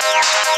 Música